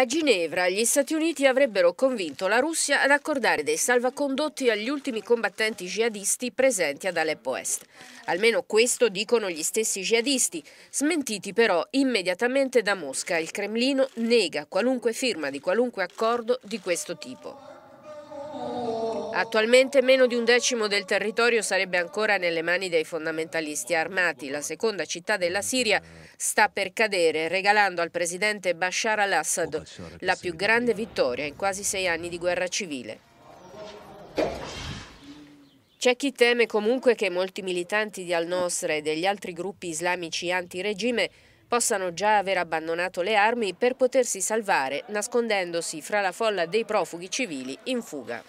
A Ginevra gli Stati Uniti avrebbero convinto la Russia ad accordare dei salvacondotti agli ultimi combattenti jihadisti presenti ad Aleppo Est. Almeno questo dicono gli stessi jihadisti, smentiti però immediatamente da Mosca. Il Cremlino nega qualunque firma di qualunque accordo di questo tipo. Attualmente meno di un decimo del territorio sarebbe ancora nelle mani dei fondamentalisti armati. La seconda città della Siria sta per cadere, regalando al presidente Bashar al-Assad la più grande vittoria in quasi sei anni di guerra civile. C'è chi teme comunque che molti militanti di Al-Nosra e degli altri gruppi islamici anti-regime possano già aver abbandonato le armi per potersi salvare nascondendosi fra la folla dei profughi civili in fuga.